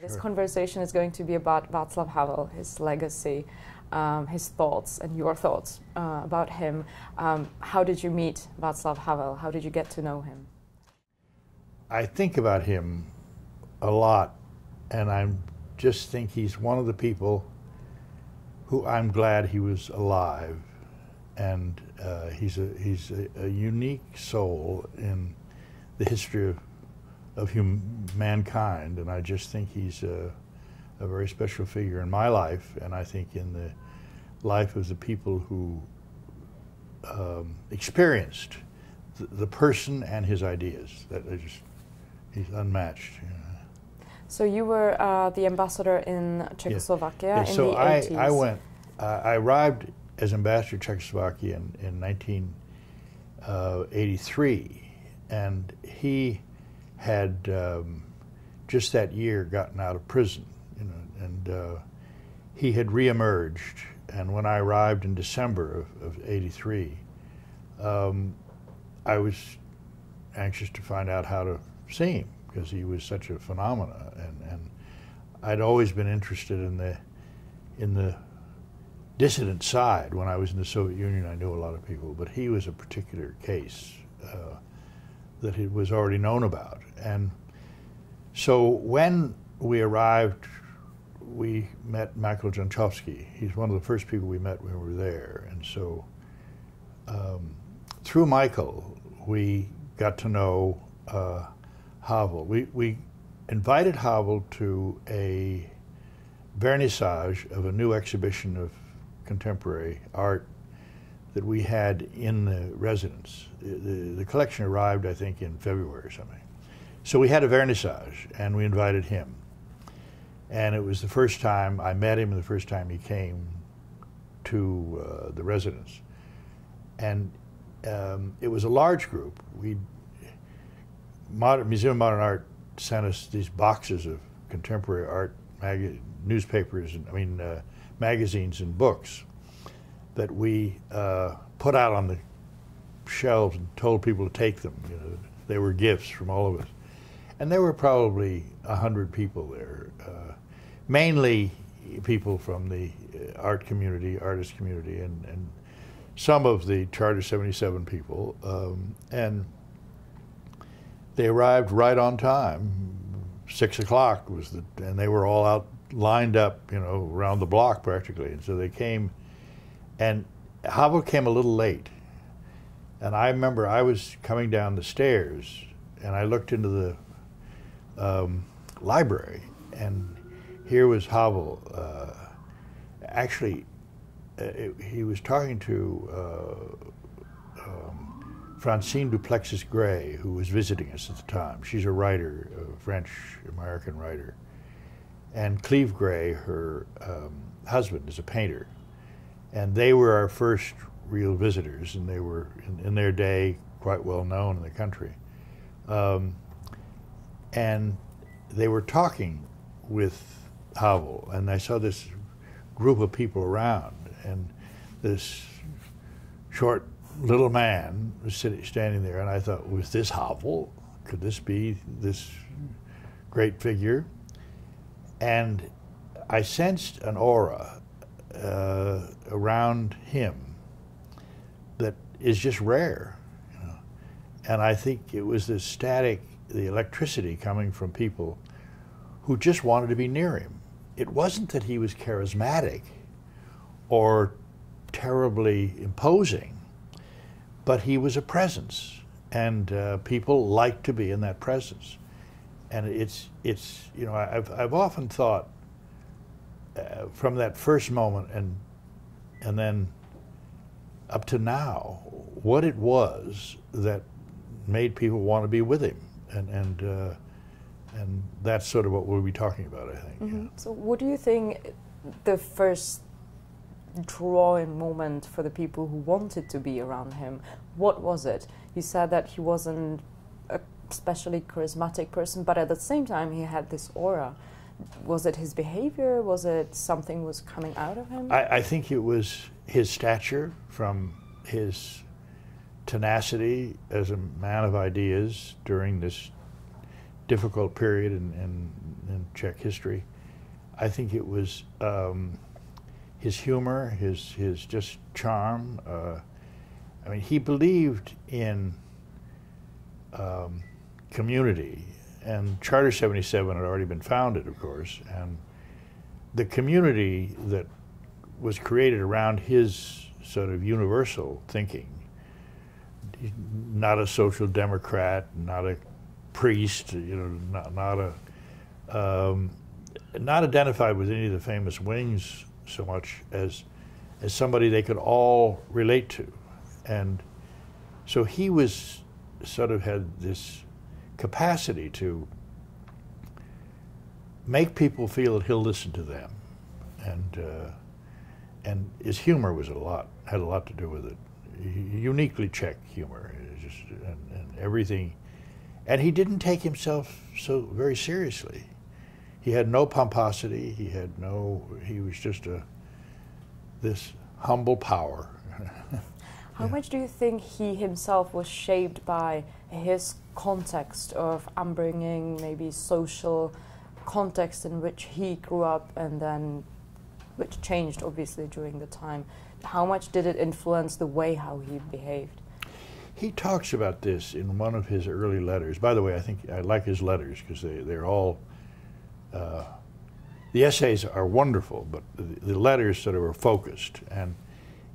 This conversation is going to be about Václav Havel, his legacy, um, his thoughts, and your thoughts uh, about him. Um, how did you meet Václav Havel? How did you get to know him? I think about him a lot, and I just think he's one of the people who I'm glad he was alive, and uh, he's a he's a, a, unique soul in the history of of hum- mankind, and I just think he's a, a very special figure in my life, and I think in the life of the people who um, experienced the, the, person and his ideas. That just he's unmatched. You know. So you were uh, the ambassador in Czechoslovakia yeah. in so the I, 80s. I went. Uh, I arrived as ambassador to Czechoslovakia in, in 1983, uh, and he had um, just that year gotten out of prison, you know, and uh, he had reemerged. And when I arrived in December of, of 83, um, I was anxious to find out how to see him because he was such a phenomenon. And, and I'd always been interested in the, in the dissident side. When I was in the Soviet Union, I knew a lot of people, but he was a particular case uh, that it was already known about. And so when we arrived, we met Michael Žantovský. He's one of the first people we met when we were there. And so um, through Michael, we got to know uh, Havel. We, we invited Havel to a vernissage of a new exhibition of contemporary art that we had in the residence. The, the, collection arrived, I think, in February or something. So we had a vernissage, and we invited him. And it was the first time I met him, and the first time he came to uh, the residence. And um, it was a large group. We Modern, Museum of Modern Art sent us these boxes of contemporary art mag- newspapers, and I mean uh, magazines and books that we uh, put out on the shelves and told people to take them. You know, they were gifts from all of us, and there were probably a hundred people there, uh, mainly people from the uh, art community, artist community, and, and some of the Charter 77 people, um, and they arrived right on time. Six o'clock was the, and they were all out lined up, you know, around the block practically. And so they came, and Havel came a little late. And I remember I was coming down the stairs, and I looked into the um, library, and here was Havel. Uh, actually, uh, it, he was talking to uh, um, Francine du Plessix Gray, who was visiting us at the time. She's a writer, a French American writer. And Cleve Gray, her um, husband, is a painter. And they were our first real visitors, and they were, in, in their day, quite well known in the country. Um, and they were talking with Havel, and I saw this group of people around, and this short little man was sitting, standing there, and I thought, was this Havel? Could this be this great figure? And I sensed an aura uh, around him that is just rare. You know? And I think it was this static, the electricity coming from people who just wanted to be near him. It wasn't that he was charismatic or terribly imposing but he was a presence, and uh, people like to be in that presence. And it's it's you know I've I've often thought uh, from that first moment and and then up to now what it was that made people want to be with him, and and uh, and that's sort of what we'll be talking about, I think. Mm-hmm. So, what do you think the first drawing moment for the people who wanted to be around him. What was it? You said that he wasn't a especially charismatic person, but at the same time he had this aura. Was it his behavior? Was it something was coming out of him? I, I think it was his stature from his tenacity as a man of ideas during this difficult period in, in, in Czech history. I think it was um, his humor, his his just charm. Uh, I mean, he believed in um, community, and Charter 77 had already been founded, of course, and the community that was created around his sort of universal thinking. Not a social democrat, not a priest, you know, not, not a um, not identified with any of the famous wings so much as as somebody they could all relate to, and so he was sort of had this capacity to make people feel that he'll listen to them, and uh, and his humor was a lot had a lot to do with it. Uniquely Czech humor, just and, and everything, and he didn't take himself so very seriously. He had no pomposity. He had no. He was just a this humble power. How much do you think he himself was shaped by his context of upbringing, maybe social context in which he grew up, and then which changed obviously during the time? How much did it influence the way how he behaved? He talks about this in one of his early letters. By the way, I think I like his letters because they, they're all uh, the essays are wonderful, but the, the, letters sort of are focused. And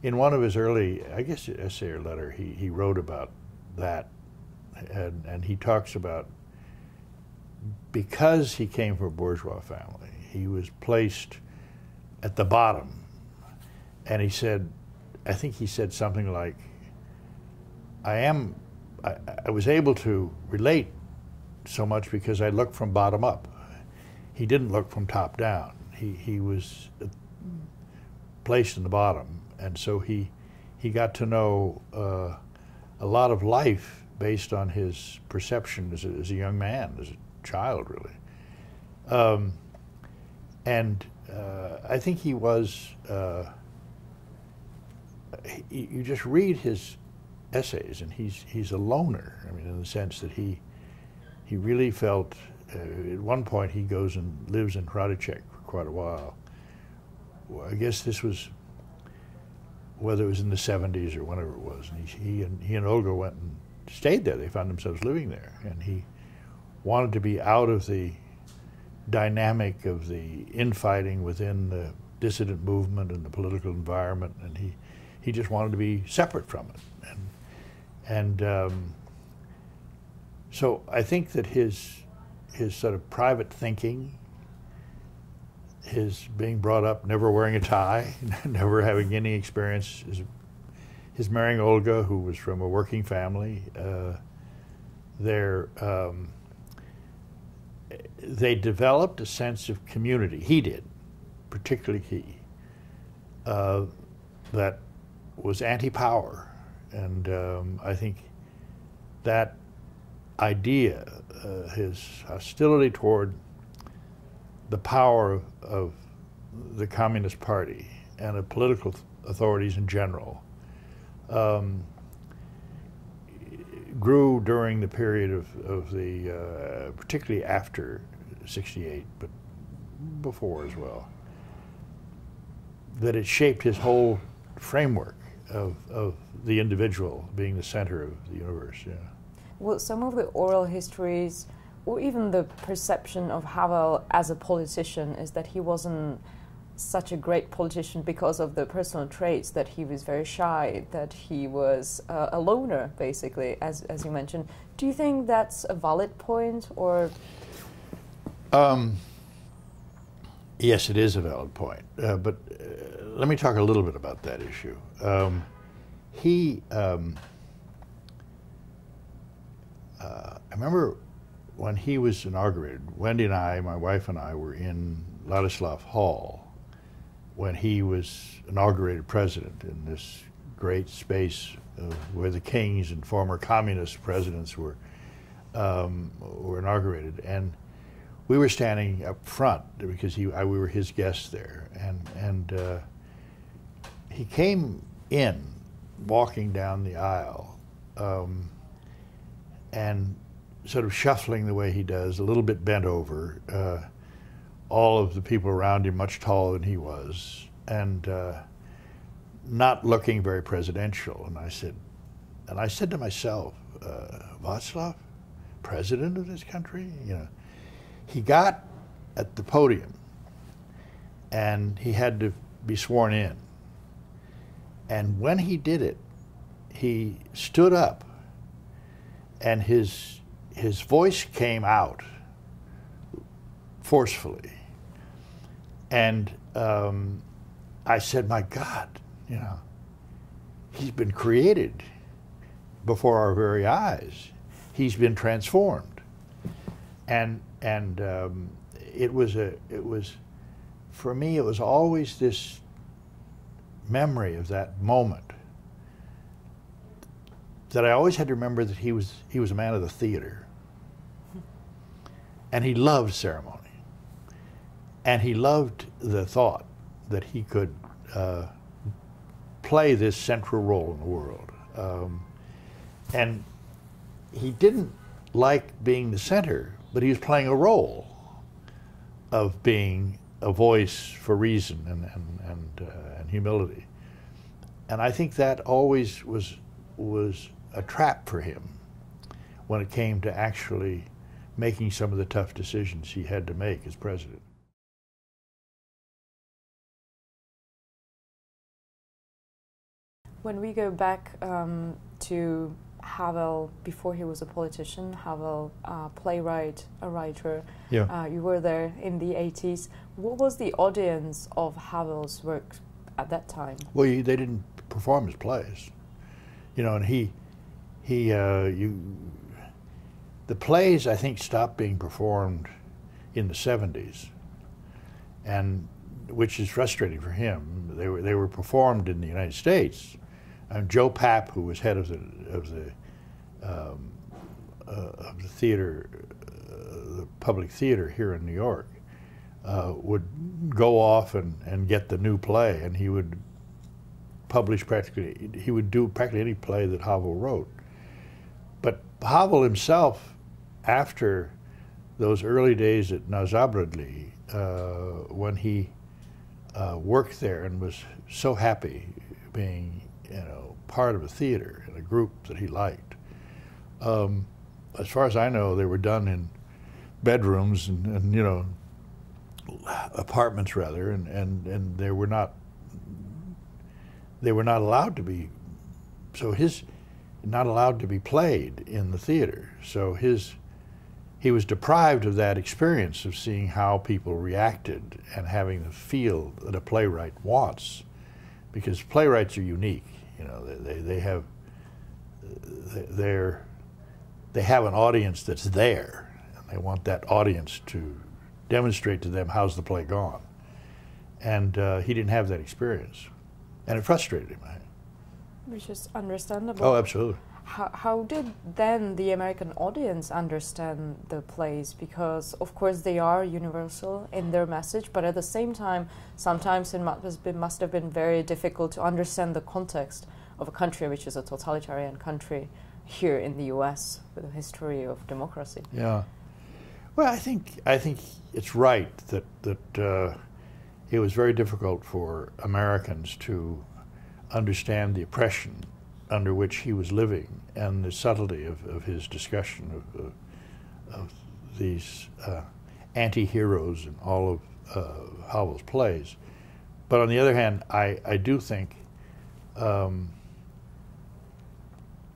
in one of his early, I guess, essay or letter, he, he wrote about that. And, and he talks about because he came from a bourgeois family, he was placed at the bottom. And he said, I think he said something like, I am, I, I was able to relate so much because I looked from bottom up he didn't look from top down. He, he was placed in the bottom. And so he, he got to know uh, a lot of life based on his perception as a, as a young man, as a child, really. Um, and uh, I think he was, uh, you just read his essays, and he's, he's a loner. I mean, in the sense that he, he really felt uh, at one point he goes and lives in Hradeček for quite a while. Well, I guess this was whether it was in the 70s or whenever it was. And he, he, and, he and Olga went and stayed there. They found themselves living there. And he wanted to be out of the dynamic of the infighting within the dissident movement and the political environment. And he, he just wanted to be separate from it. And, and um, so I think that his his sort of private thinking, his being brought up never wearing a tie, never having any experience, his, his marrying Olga, who was from a working family. Uh, um, they developed a sense of community. He did, particularly he, uh, that was anti-power, and um, I think that idea, uh, his hostility toward the power of, the Communist Party and of political authorities in general, um, grew during the period of, of the, uh, particularly after 68, but before as well, that it shaped his whole framework of, of the individual being the center of the universe. Yeah well, some of the oral histories, or even the perception of Havel as a politician, is that he wasn't such a great politician because of the personal traits that he was very shy, that he was uh, a loner, basically, as as you mentioned. Do you think that's a valid point, or? Um, yes, it is a valid point, uh, but uh, let me talk a little bit about that issue. Um, he. Um, uh, I remember when he was inaugurated, Wendy and I, my wife and I, were in Vladislav Hall when he was inaugurated president in this great space where the kings and former communist presidents were um, were inaugurated, and we were standing up front because he I, we were his guests there, and and uh, he came in walking down the aisle. Um, and sort of shuffling the way he does, a little bit bent over. Uh, all of the people around him much taller than he was, and uh, not looking very presidential. And I said, and I said to myself, uh, Václav, president of this country, you know, he got at the podium, and he had to be sworn in. And when he did it, he stood up, and his his voice came out forcefully. And um, I said, My God, you know, he's been created before our very eyes. He's been transformed. And, and um, it was a, it was, for me, it was always this memory of that moment that I always had to remember that he was, he was a man of the theater. And he loved ceremony. And he loved the thought that he could uh, play this central role in the world. Um, and he didn't like being the center, but he was playing a role of being a voice for reason and, and, and, uh, humility. And I think that always was, was a trap for him when it came to actually making some of the tough decisions he had to make as president. When we go back um, to Havel before he was a politician, Havel, uh, playwright, a writer, yeah. Uh, you were there in the 80s. What was the audience of Havel's work at that time? Well, he, they didn't perform his plays, you know, and he he uh, you the plays I think stopped being performed in the 70s, and which is frustrating for him. They were they were performed in the United States. And Joe Papp, who was head of the of the um, uh, of the theater, uh, the public theater here in New York, uh, would go off and, and get the new play, and he would publish practically he would do practically any play that Havel wrote. But Havel himself, after those early days at Na Zábradlí, uh, when he uh, worked there and was so happy being, you know, part of a theater and a group that he liked. Um, as far as I know, they were done in bedrooms and, and you know, apartments rather, and, and, and they were not they were not allowed to be. So his not allowed to be played in the theater. So his he was deprived of that experience of seeing how people reacted and having the feel that a playwright wants, because playwrights are unique. You know, they, they have they're they have an audience that's there, and they want that audience to demonstrate to them how's the play gone. And uh, he didn't have that experience, and it frustrated him. Which is understandable. Oh, absolutely. How, how did then the American audience understand the plays? Because, of course, they are universal in their message, but at the same time, sometimes it must, been, must have been very difficult to understand the context of a country which is a totalitarian country here in the US with a history of democracy. Yeah. Well, I think, I think it's right that, that uh, it was very difficult for Americans to understand the oppression under which he was living and the subtlety of, of his discussion of, of, of these uh, anti-heroes in all of uh, Havel's plays. But on the other hand, I, I do think um,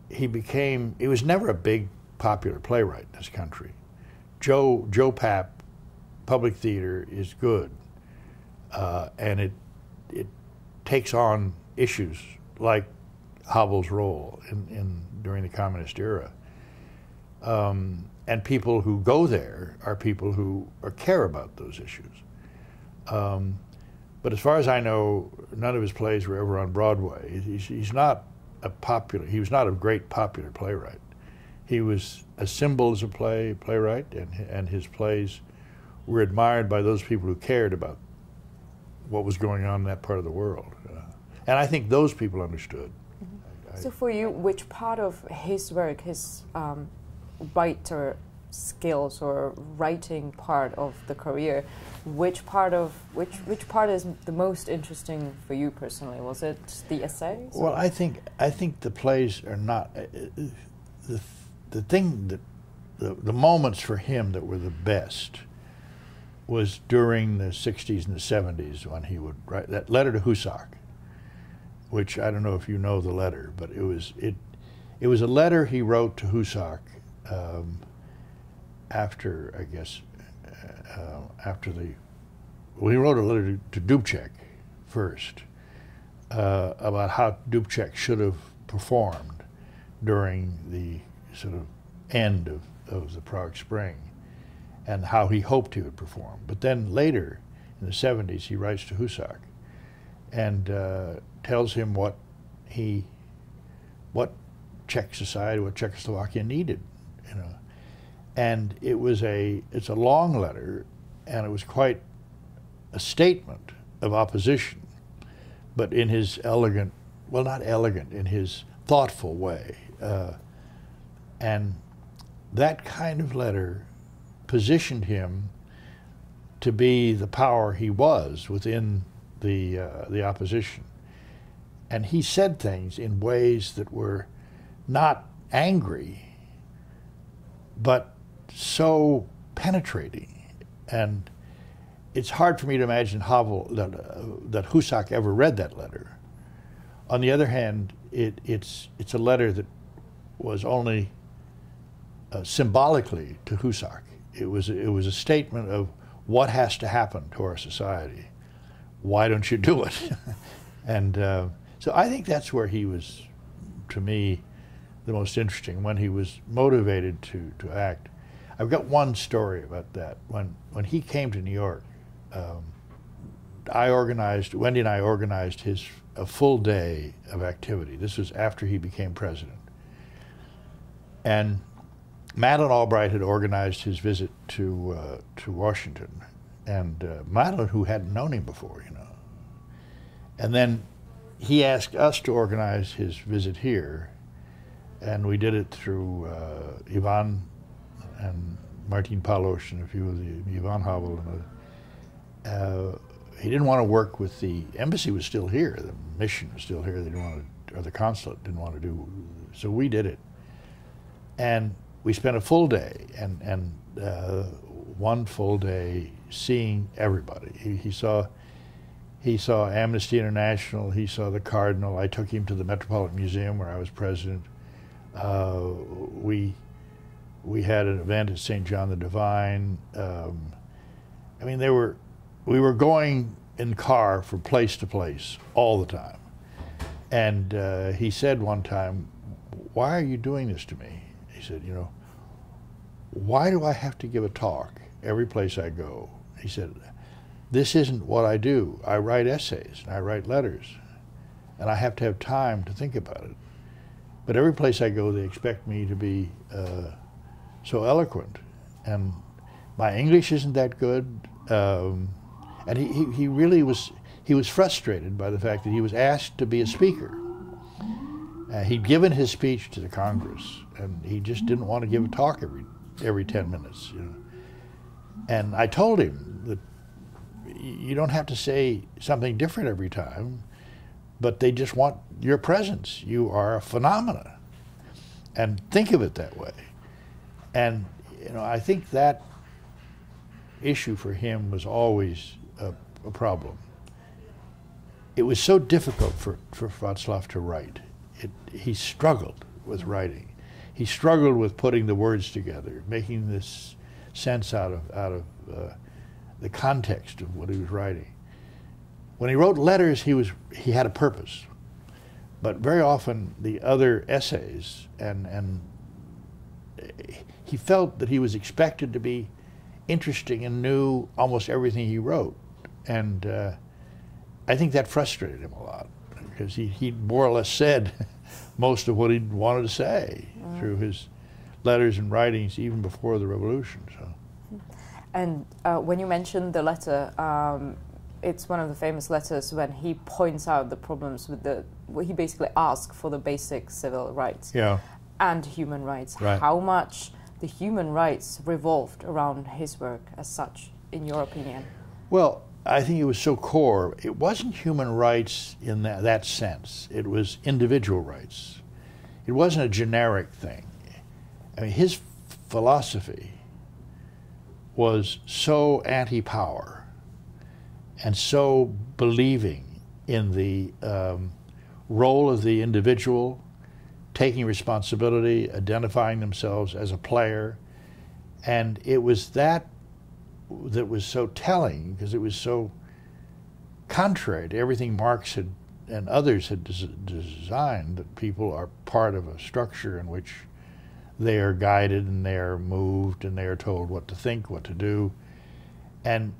he became, he was never a big popular playwright in this country. Joe, Joe Papp, public theater is good, uh, and it, it takes on issues like Havel's role in, in during the communist era. Um, and people who go there are people who are, care about those issues. Um, but as far as I know, none of his plays were ever on Broadway. He's, he's not a popular. He was not a great popular playwright. He was a symbol as a play playwright, and and his plays were admired by those people who cared about what was going on in that part of the world. Uh, and I think those people understood. Mm-hmm. I, so, for you, which part of his work, his um, writer skills or writing part of the career, which part of which which part is the most interesting for you personally? Was it the essays? Well, I think I think the plays are not uh, uh, the the thing that the, the moments for him that were the best was during the 60s and the 70s when he would write that letter to Husak, which I don't know if you know the letter, but it was it it was a letter he wrote to Husak um, after I guess uh, after the well he wrote a letter to, to Dubček first uh, about how Dubček should have performed during the sort of end of, of the Prague Spring and how he hoped he would perform. But then later, in the 70s, he writes to Husak and uh, tells him what he, what Czech society, what Czechoslovakia needed, you know. And it was a, it's a long letter, and it was quite a statement of opposition, but in his elegant, well, not elegant, in his thoughtful way. Uh, and that kind of letter positioned him to be the power he was within the uh, the opposition, and he said things in ways that were not angry, but so penetrating, and it's hard for me to imagine Havel that uh, that Husak ever read that letter. On the other hand, it, it's it's a letter that was only uh, symbolically to Husak. It was it was a statement of what has to happen to our society. Why don't you do it? and uh, so I think that's where he was, to me, the most interesting when he was motivated to to act. I've got one story about that. When when he came to New York, um, I organized Wendy and I organized his a full day of activity. This was after he became president, and Madeleine Albright had organized his visit to uh, to Washington, and uh, who hadn't known him before, you know, and then he asked us to organize his visit here, and we did it through uh, Ivan and Martin Palouš and a few of the Ivan Havel. And, uh, he didn't want to work with the embassy was still here, the mission was still here. They didn't want to, or the consulate didn't want to do. So we did it, and we spent a full day and, and uh, one full day seeing everybody. He, he, saw he saw Amnesty International. He saw the Cardinal. I took him to the Metropolitan Museum where I was president. Uh, we we had an event at St. John the Divine. Um, I mean, they were we were going in car from place to place all the time. And uh, he said one time, "Why are you doing this to me?" He said, "You know, why do I have to give a talk every place I go? He said, this isn't what I do. I write essays and I write letters, and I have to have time to think about it. But every place I go, they expect me to be uh, so eloquent, and my English isn't that good. Um, and he, he, he really was he was frustrated by the fact that he was asked to be a speaker. Uh, he'd given his speech to the Congress, and he just didn't want to give a talk every every 10 minutes. You know. And I told him that you don't have to say something different every time, but they just want your presence. You are a phenomenon. And think of it that way. And, you know, I think that issue for him was always a, a problem. It was so difficult for, for Václav to write. It, he struggled with writing. He struggled with putting the words together, making this sense out of out of uh, the context of what he was writing. When he wrote letters, he was he had a purpose, but very often the other essays and and he felt that he was expected to be interesting and knew almost everything he wrote, and uh, I think that frustrated him a lot because he he more or less said most of what he wanted to say mm. through his letters and writings even before the revolution. So. And uh, when you mentioned the letter, um, it's one of the famous letters when he points out the problems with the. Well, he basically asks for the basic civil rights yeah. and human rights. Right. How much the human rights revolved around his work as such, in your opinion? Well, I think it was so core. It wasn't human rights in that, that sense. It was individual rights. It wasn't a generic thing. I mean, his philosophy was so anti-power and so believing in the um, role of the individual, taking responsibility, identifying themselves as a player, and it was that that was so telling because it was so contrary to everything Marx had and others had des- designed that people are part of a structure in which they are guided and they are moved and they are told what to think, what to do. And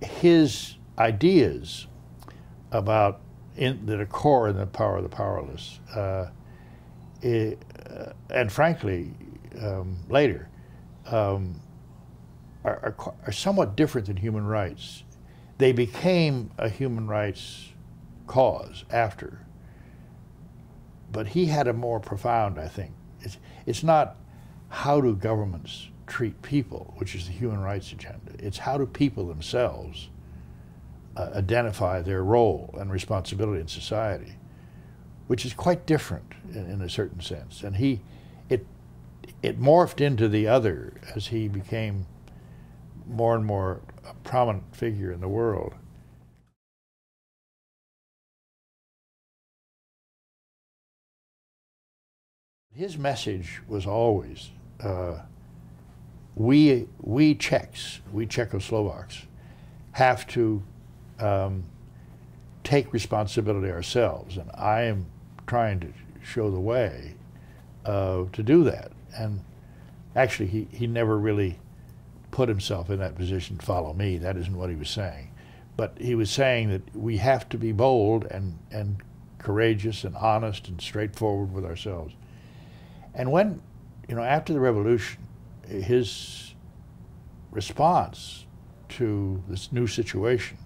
his ideas about in, that core in the power of the powerless, uh, it, uh, and frankly, um, later, um, are, are, are somewhat different than human rights. They became a human rights cause after. But he had a more profound, I think. It's, it's not how do governments treat people, which is the human rights agenda. It's how do people themselves uh, identify their role and responsibility in society, which is quite different in, in a certain sense. And he, it, it morphed into the other as he became more and more a prominent figure in the world. His message was always uh, we, we Czechs, we Czechoslovaks, have to um, take responsibility ourselves. And I am trying to show the way uh, to do that. And actually, he, he never really put himself in that position, to follow me. That isn't what he was saying. But he was saying that we have to be bold and, and courageous and honest and straightforward with ourselves. And when, you know, after the revolution, his response to this new situation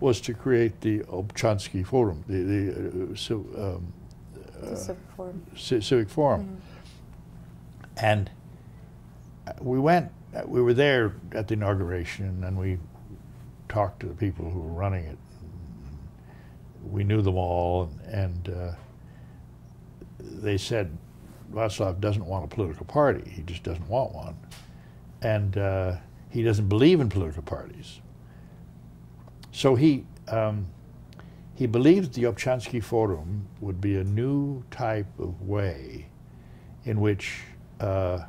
was to create the Občanský Forum, the, the, uh, um, uh, civic forum. civic forum. Mm-hmm. And we went uh, we were there at the inauguration and we talked to the people who were running it. We knew them all, and, uh, they said Václav doesn't want a political party. He just doesn't want one, and uh, he doesn't believe in political parties. So he um, he believed the Občanský Forum would be a new type of way in which uh,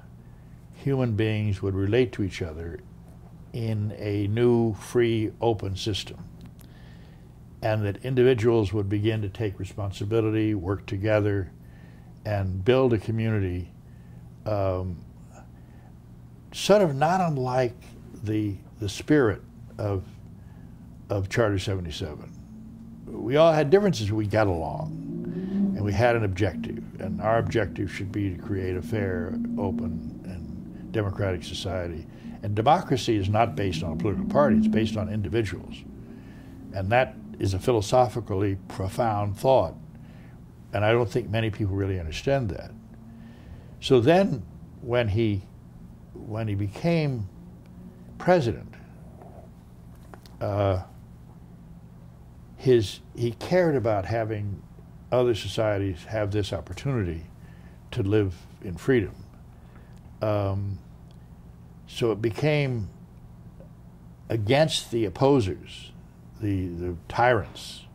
human beings would relate to each other in a new, free, open system. And that individuals would begin to take responsibility, work together, and build a community um, sort of not unlike the, the spirit of, of Charter 77. We all had differences, we got along, and we had an objective. And our objective should be to create a fair, open, democratic society. And democracy is not based on a political party, it's based on individuals. And that is a philosophically profound thought. And I don't think many people really understand that. So then when he when he became president, uh, his he cared about having other societies have this opportunity to live in freedom. Um, so it became against the opposers, the, the tyrants,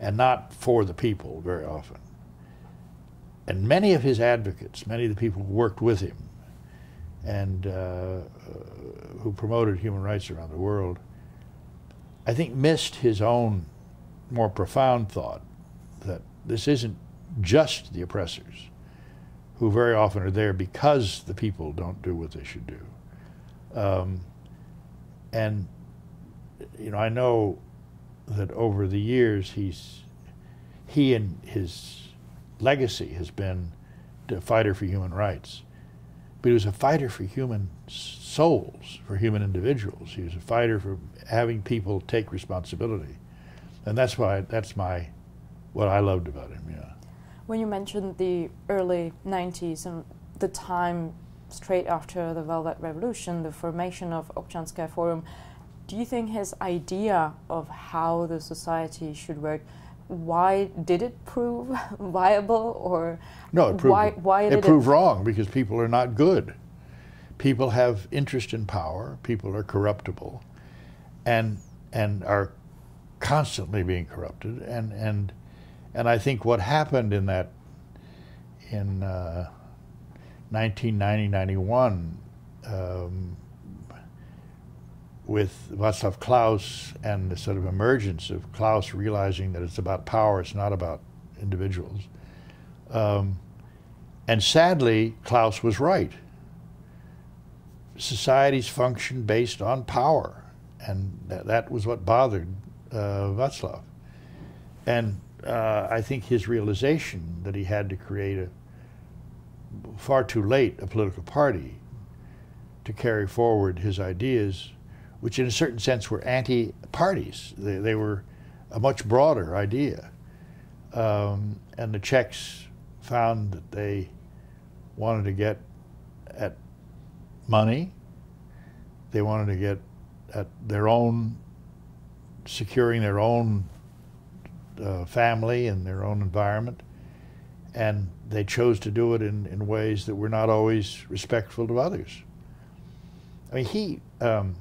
and not for the people very often. And many of his advocates, many of the people who worked with him and uh, uh, who promoted human rights around the world, I think missed his own more profound thought that this isn't just the oppressors who very often are there because the people don't do what they should do. Um, and, you know, I know that over the years he's, he and his legacy has been a fighter for human rights. But he was a fighter for human souls, for human individuals. He was a fighter for having people take responsibility. And that's why, that's my, what I loved about him, yeah when you mentioned the early 90s and the time straight after the Velvet Revolution, the formation of Občanské Forum. Do you think his idea of how the society should work, why did it prove viable, or no, it proved, why, why it proved wrong because people are not good. People have interest in power. People are corruptible, and and are constantly being corrupted. And and and I think what happened in that in uh, 1990 91 um, with Václav Klaus and the sort of emergence of Klaus realizing that it's about power, it's not about individuals. Um, and sadly, Klaus was right. Societies function based on power, and that, that was what bothered uh, Václav. And uh, I think his realization that he had to create a far too late a political party to carry forward his ideas, which in a certain sense were anti parties. They, they were a much broader idea. Um, and the Czechs found that they wanted to get at money, they wanted to get at their own, securing their own uh, family and their own environment and they chose to do it in, in ways that were not always respectful to others. I mean, he, um,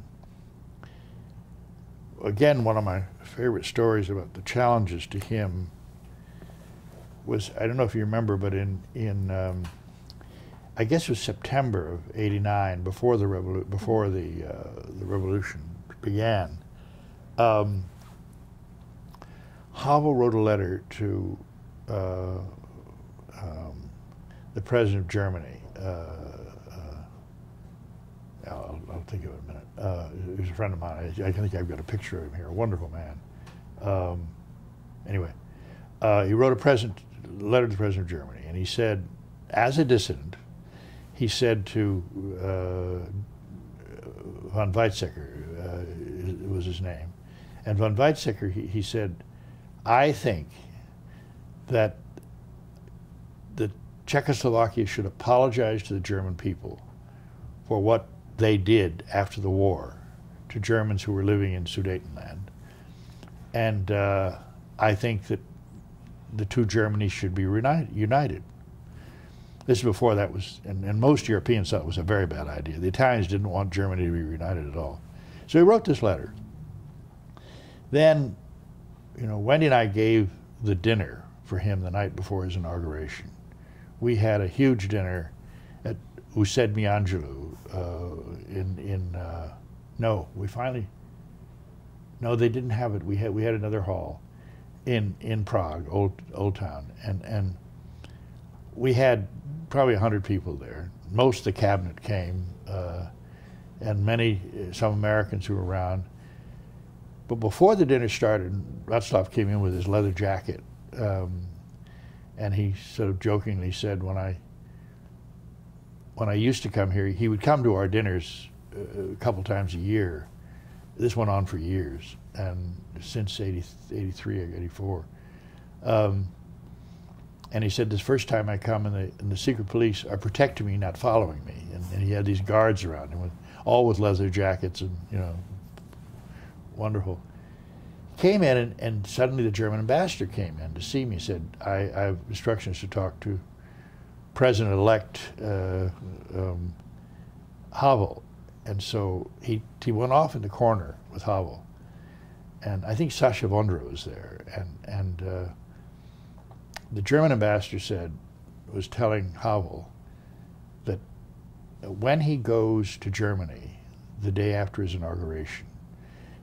again, one of my favorite stories about the challenges to him was I don't know if you remember, but in, in um, I guess it was September of '89, before the revolu- before the uh, the revolution began. Um, Havel wrote a letter to uh, um, the president of Germany. Uh, uh, I'll, I'll, think of it in a minute. Uh, he was a friend of mine. I, I, think I've got a picture of him here. A wonderful man. Um, anyway, he wrote a present letter to the president of Germany, and he said, as a dissident, he said to uh, von Weizsäcker, uh, was his name, and von Weizsäcker, he, he said, I think that that Czechoslovakia should apologize to the German people for what they did after the war to Germans who were living in Sudetenland. And uh, I think that the two Germanys should be united. This is before that was, and, and, most Europeans thought it was a very bad idea. The Italians didn't want Germany to be united at all. So he wrote this letter. Then, you know, Wendy and I gave the dinner for him the night before his inauguration we had a huge dinner at Used Mianjelu uh, in in uh, no, we finally no, they didn't have it. We had we had another hall in in Prague, old old town, and and we had probably hundred people there. Most of the cabinet came, uh, and many some Americans who were around. But before the dinner started, Václav came in with his leather jacket. Um, and he sort of jokingly said, when I when I used to come here, he would come to our dinners uh, a couple times a year. This went on for years, and since 80, 83 or 84. Um, and he said, this first time I come, and the, and the secret police are protecting me, not following me. And, and he had these guards around him, with, all with leather jackets and, you know, wonderful came in and, and, suddenly the German ambassador came in to see me. Said, I, I have instructions to talk to President-elect uh, um, Havel. And so he, he went off in the corner with Havel. And I think Sasha Vondra was there. And, and uh, the German ambassador said, was telling Havel that when he goes to Germany the day after his inauguration,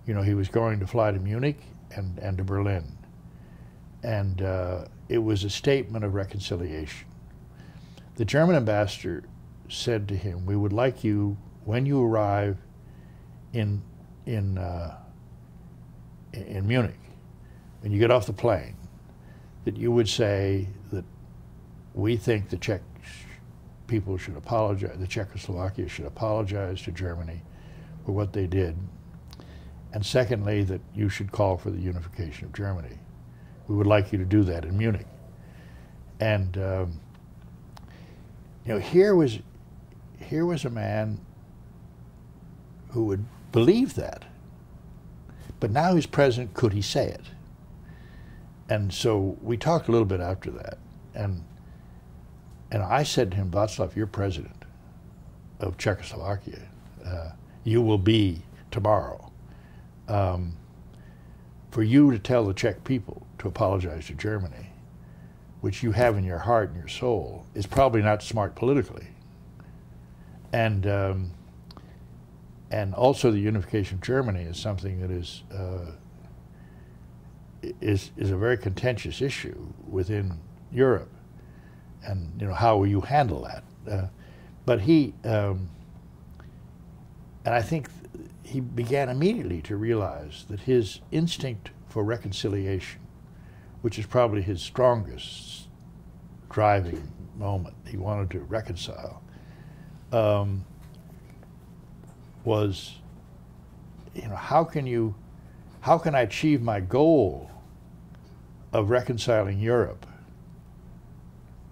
you know, he was going to fly to Munich and, and to Berlin. And uh, it was a statement of reconciliation. The German ambassador said to him, We would like you, when you arrive in, in, uh, in Munich, when you get off the plane, that you would say that we think the Czech people should apologize, the Czechoslovakia should apologize to Germany for what they did and secondly, that you should call for the unification of Germany. We would like you to do that in Munich. And, um, you know, here was, here was a man who would believe that. But now he's president, could he say it? And so we talked a little bit after that. And, and I said to him, Václav, you're president of Czechoslovakia. Uh, you will be tomorrow. Um, for you to tell the Czech people to apologize to Germany, which you have in your heart and your soul, is probably not smart politically. And um, and also the unification of Germany is something that is uh, is is a very contentious issue within Europe, and you know how will you handle that? Uh, but he um, and I think he began immediately to realize that his instinct for reconciliation, which is probably his strongest driving moment, he wanted to reconcile um, was, you know, how can you, how can I achieve my goal of reconciling Europe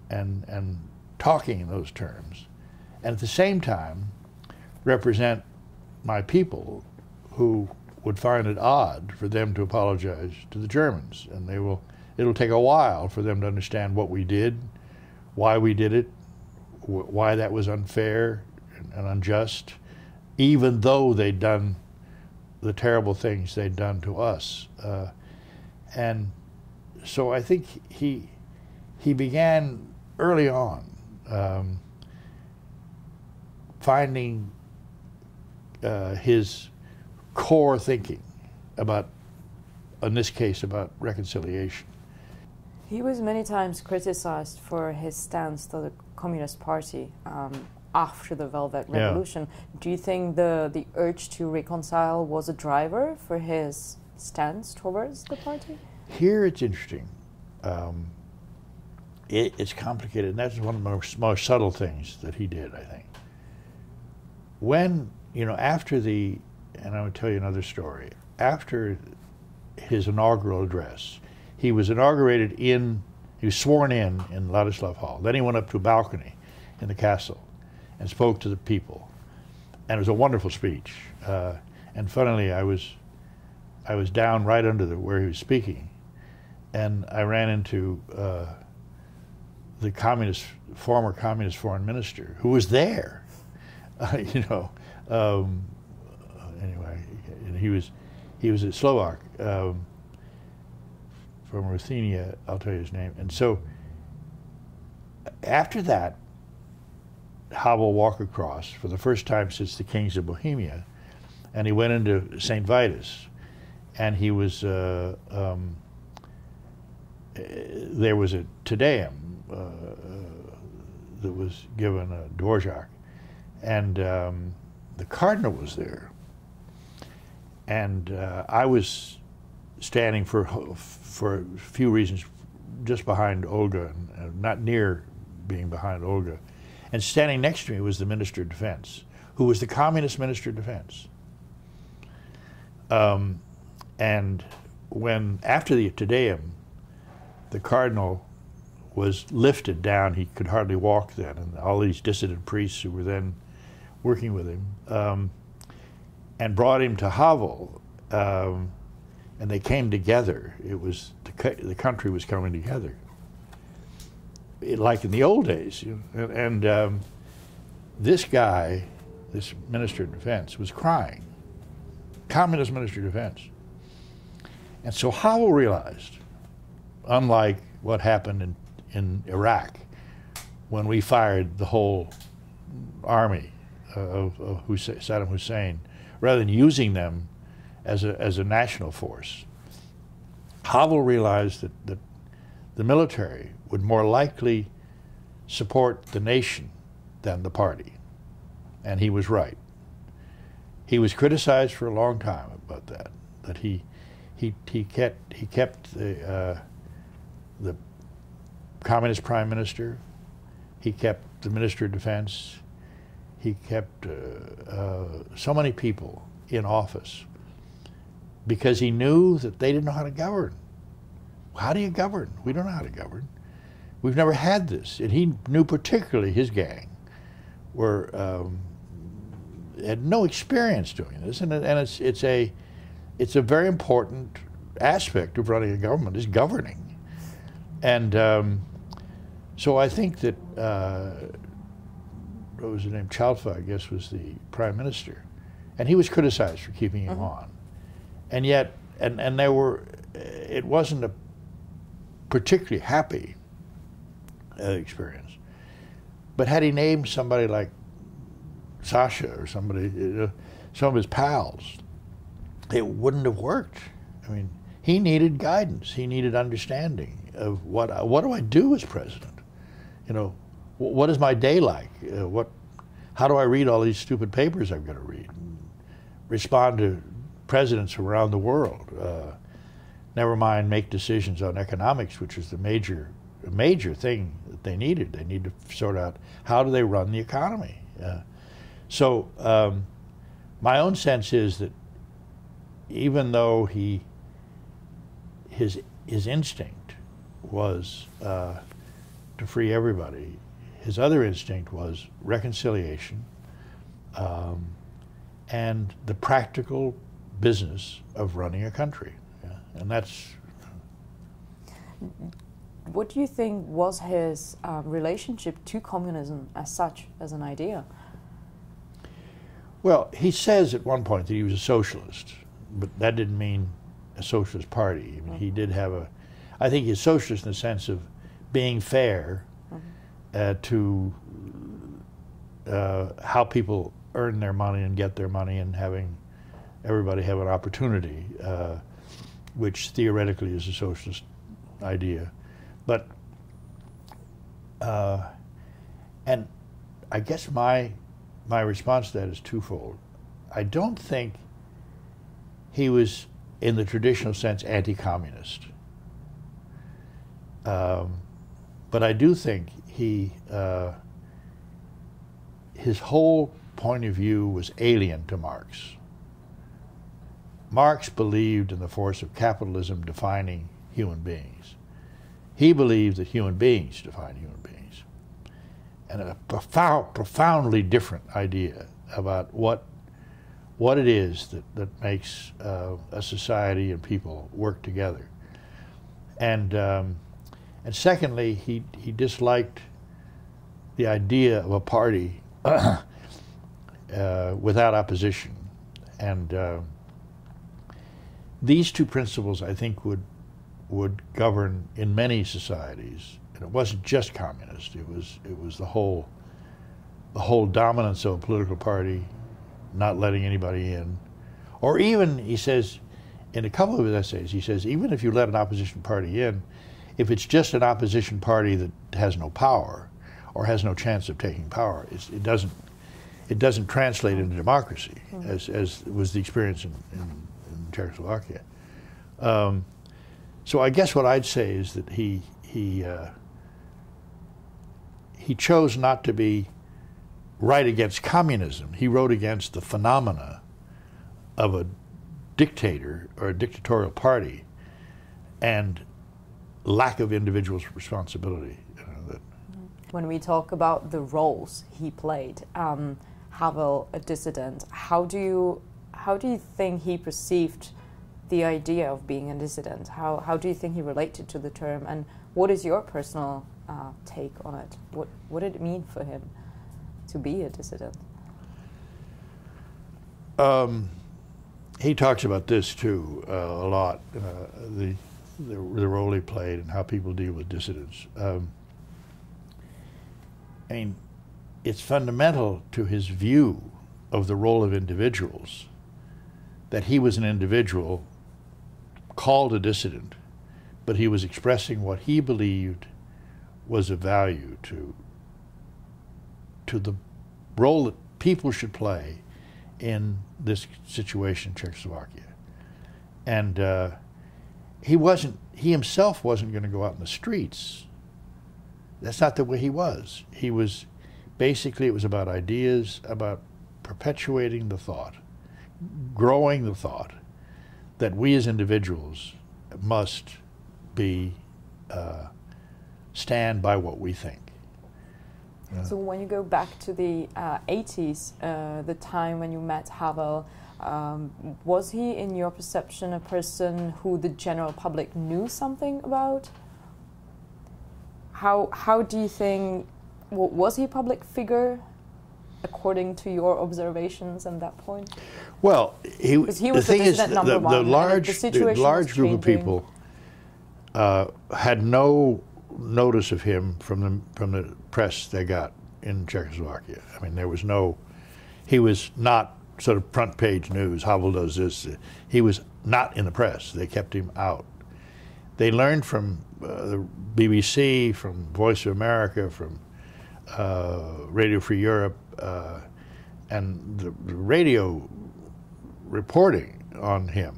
and, and talking in those terms, and at the same time represent my people who would find it odd for them to apologize to the Germans, and they will. It'll take a while for them to understand what we did, why we did it, why that was unfair and unjust, even though they'd done the terrible things they'd done to us. Uh, and so I think he he began early on um, finding uh, his core thinking about, in this case, about reconciliation. He was many times criticized for his stance to the Communist Party um, after the Velvet Revolution. Yeah. Do you think the, the urge to reconcile was a driver for his stance towards the party? Here it's interesting. Um, it, it's complicated, and that's one of the most, most subtle things that he did, I think. When, you know, after the, and I will tell you another story, after his inaugural address, he was inaugurated in he was sworn in in Vladislav Hall. Then he went up to a balcony in the castle and spoke to the people. And it was a wonderful speech. Uh, and funnily, I was, I was down right under the, where he was speaking, and I ran into uh, the communist, former communist foreign minister, who was there. Uh, you know, um, anyway, and he was, he was a Slovak. Um, from Ruthenia, I'll tell you his name. And so after that, Havel walked across for the first time since the Kings of Bohemia, and he went into St. Vitus, and he was, uh, um, there was a Te Deum uh, uh, that was given a Dvorak, and um, the cardinal was there. And uh, I was standing for for a few reasons just behind Olga, uh, not near being behind Olga. And standing next to me was the Minister of Defense, who was the Communist Minister of Defense. Um, and when, after the Te Deum, the Cardinal was lifted down, he could hardly walk then, and all these dissident priests who were then working with him, um, and brought him to Havel. Um, and they came together. It was the, the country was coming together, it, like in the old days. You know? And, and um, this guy, this minister of defense, was crying. Communist minister of defense. And so Havel realized, unlike what happened in, in Iraq, when we fired the whole army of, of Saddam Hussein, rather than using them as a, as a national force. Havel realized that, that the military would more likely support the nation than the party. And he was right. He was criticized for a long time about that, that he, he, he kept, he kept the, uh, the communist prime minister, he kept the minister of defense, he kept uh, uh, so many people in office because he knew that they didn't know how to govern. How do you govern? We don't know how to govern. We've never had this. And he knew particularly his gang were um, had no experience doing this, and, and it's it's a it's a very important aspect of running a government is governing, and um, so I think that uh, what was his name Čalfa, I guess, was the prime minister, and he was criticized for keeping him on, and yet and and there were it wasn't a particularly happy uh, experience, but had he named somebody like Sasha or somebody, uh, some of his pals, it wouldn't have worked. I mean, he needed guidance. He needed understanding of what what do I do as president? You know, what is my day like? Uh, what, how do I read all these stupid papers I'm going to read? Respond to presidents from around the world. Uh, never mind make decisions on economics, which is the major major thing that they needed. They need to sort out how do they run the economy. Uh, so um, my own sense is that even though he his his instinct was uh, to free everybody, his other instinct was reconciliation um, and the practical business of running a country, yeah? and that's What do you think was his um, relationship to communism as such, as an idea? Well, he says at one point that he was a socialist, but that didn't mean a socialist party. I mean, he did have a, I think he's socialist in the sense of being fair uh, to uh, how people earn their money and get their money and having everybody have an opportunity, uh, which theoretically is a socialist idea. But, uh, and I guess my my response to that is twofold. I don't think he was, in the traditional sense, anti-communist. Um, but I do think he, uh, his whole point of view was alien to Marx. Marx believed in the force of capitalism defining human beings. He believed that human beings define human beings and a profound, profoundly different idea about what what it is that, that makes uh, a society and people work together. And um, and secondly, he he disliked the idea of a party uh, without opposition, and uh, these two principles, I think, would would govern in many societies. And it wasn't just communist. It was it was the whole the whole dominance of a political party, not letting anybody in, or even he says in a couple of his essays he says even if you let an opposition party in, if it's just an opposition party that has no power or has no chance of taking power, it doesn't it doesn't translate into democracy mm-hmm. as as was the experience in, in, in Czechoslovakia. Um, so I guess what I'd say is that he he uh, he chose not to be right against communism. He wrote against the phenomena of a dictator or a dictatorial party and lack of individual responsibility. You know, when we talk about the roles he played, um, Havel, a dissident, how do you how do you think he perceived the idea of being a dissident? How how do you think he related to the term, and what is your personal uh, take on it? What what did it mean for him to be a dissident? Um, he talks about this too uh, a lot. Uh, the, the, the role he played and how people deal with dissidents. Um, I mean, it's fundamental to his view of the role of individuals that he was an individual called a dissident, but he was expressing what he believed was of value to to the role that people should play in this situation in Czechoslovakia. And uh, he wasn't, he himself wasn't going to go out in the streets. That's not the way he was. He was, basically, it was about ideas, about perpetuating the thought, growing the thought that we as individuals must be uh, stand by what we think. So when you go back to the uh, 80s, uh, the time when you met Havel, um, was he, in your perception, a person who the general public knew something about? How how do you think? was he a public figure, according to your observations at that point? Well, he, he the was the thing is, the, the the large, the large group of people uh, had no notice of him from the from the press they got in Czechoslovakia. I mean, there was no. He was not sort of front page news. Havel does this. He was not in the press. They kept him out. They learned from uh, the BBC, from Voice of America, from uh, Radio Free Europe, uh, and the, the radio reporting on him,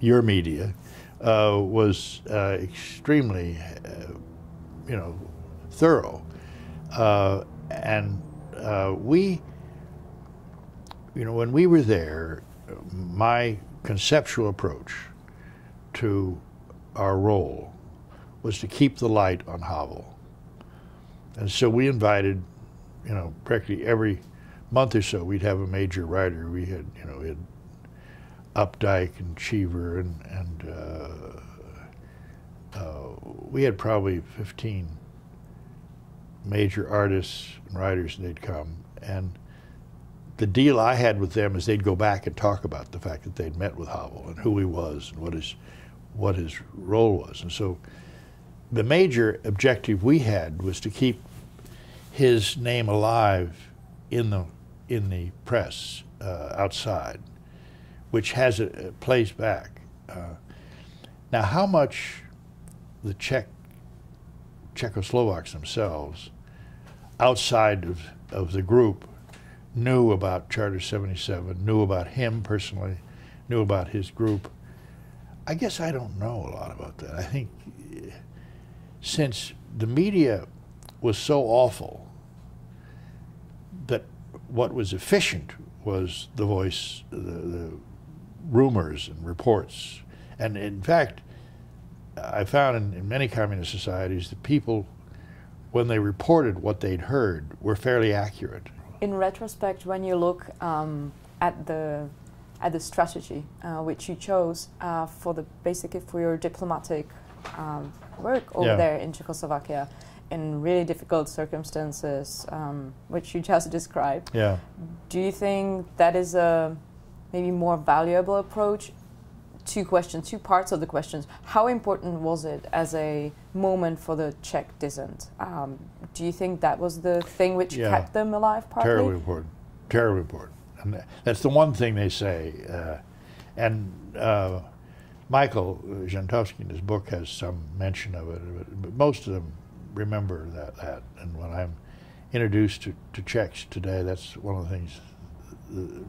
your media, uh, was uh, extremely, uh, you know, thorough, and we, you know, when we were there, my conceptual approach to our role was to keep the light on Havel. And so we invited, you know, practically every month or so we'd have a major writer. We had, you know, we had Updike and Cheever and, and uh, uh, we had probably 15 major artists and writers and they'd come. And the deal I had with them is they'd go back and talk about the fact that they'd met with Havel and who he was and what his, what his role was. And so the major objective we had was to keep his name alive in the in the press uh, outside, which has a, a plays back. Uh, now, how much the Czech Czechoslovaks themselves, outside of, of the group, knew about Charter 77, knew about him personally, knew about his group. I guess I don't know a lot about that. I think since the media was so awful that what was efficient was the voice, the, the rumors and reports. And in fact, I found in, in many communist societies that people, when they reported what they'd heard, were fairly accurate. In retrospect, when you look um, at the at the strategy uh, which you chose uh, for the basically for your diplomatic um, work over Yeah. there in Czechoslovakia, in really difficult circumstances, um, which you just described, Yeah. do you think that is a maybe more valuable approach? Two questions, two parts of the questions. How important was it as a moment for the Czech dissent? Um, do you think that was the thing which Yeah. kept them alive partly? Terribly important. Terribly important. And that's the one thing they say. Uh, and uh, Michael Žantovský in his book has some mention of it, but, most of them remember that, that. And when I'm introduced to, to Czechs today, that's one of the things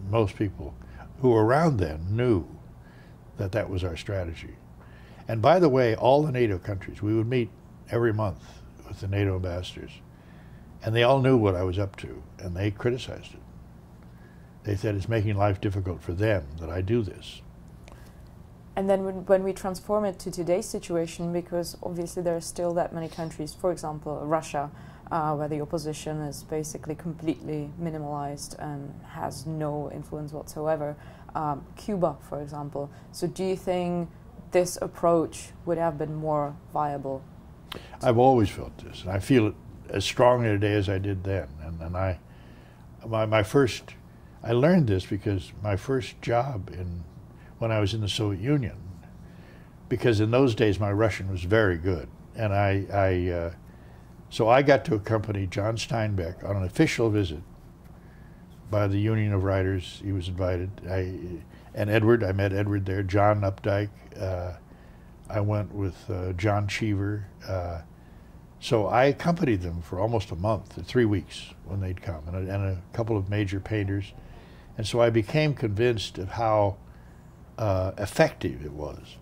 most people who were around then knew that that was our strategy. And by the way, all the NATO countries, we would meet every month with the NATO ambassadors, and they all knew what I was up to, and they criticized it. They said it's making life difficult for them that I do this. And then when, when we transform it to today's situation, because obviously there are still that many countries, for example, Russia, uh, where the opposition is basically completely minimalized and has no influence whatsoever. Um, Cuba, for example. So do you think this approach would have been more viable? I've always felt this, and I feel it as strongly today as I did then. And, and I, my, my first, I learned this because my first job in, when I was in the Soviet Union, because in those days my Russian was very good, and I, I uh, so I got to accompany John Steinbeck on an official visit by the Union of Writers. He was invited. I, and Edward, I met Edward there. John Updike. Uh, I went with uh, John Cheever. Uh, so I accompanied them for almost a month, three weeks when they'd come, and a, and a couple of major painters. And so I became convinced of how uh, effective it was.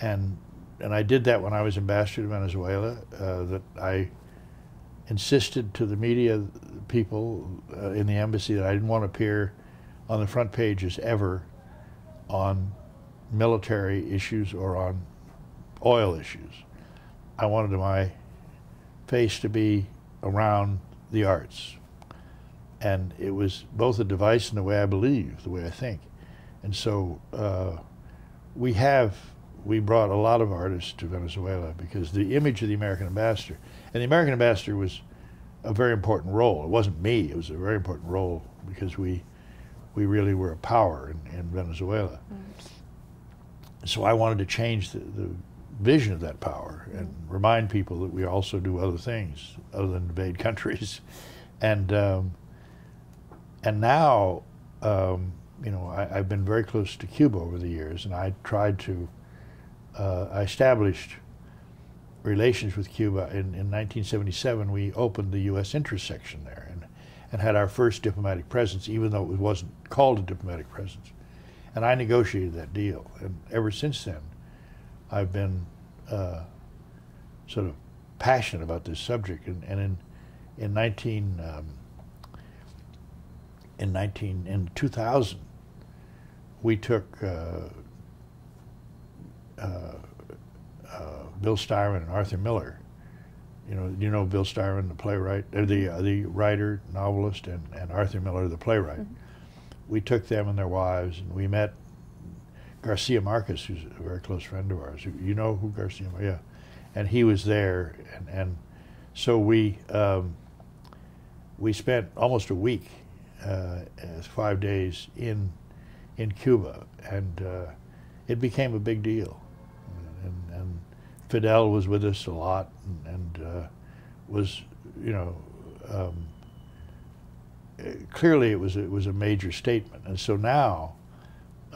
And and I did that when I was ambassador to Venezuela. Uh, that I insisted to the media people uh, in the embassy that I didn't want to appear on the front pages ever on military issues or on oil issues. I wanted my face to be around the arts. And it was both a device and the way I believe, the way I think. And so uh, we have, we brought a lot of artists to Venezuela because the image of the American ambassador, and the American ambassador was a very important role. It wasn't me, it was a very important role because we, we really were a power in, in Venezuela. Mm. So I wanted to change the, the vision of that power and remind people that we also do other things other than invade countries. And um, and now, um, you know, I, have been very close to Cuba over the years, and I tried to. Uh, I established relations with Cuba in, in 1977. We opened the U.S. interest section there and and had our first diplomatic presence, even though it wasn't called a diplomatic presence. And I negotiated that deal, and ever since then, I've been uh, sort of passionate about this subject. And, and in in 19 um, in 19 in 2000, we took uh, uh, uh, Bill Styron and Arthur Miller. You know, you know Bill Styron, the playwright, uh, the uh, the writer, novelist, and, and Arthur Miller, the playwright. Mm-hmm. We took them and their wives, and we met Garcia Marquez, who's a very close friend of ours. You know who Garcia? Yeah, and he was there, and and so we um, we spent almost a week, uh, five days in in Cuba, and uh, it became a big deal. And, and, Fidel was with us a lot, and, and uh, was you know. Um, clearly, it was it was a major statement, and so now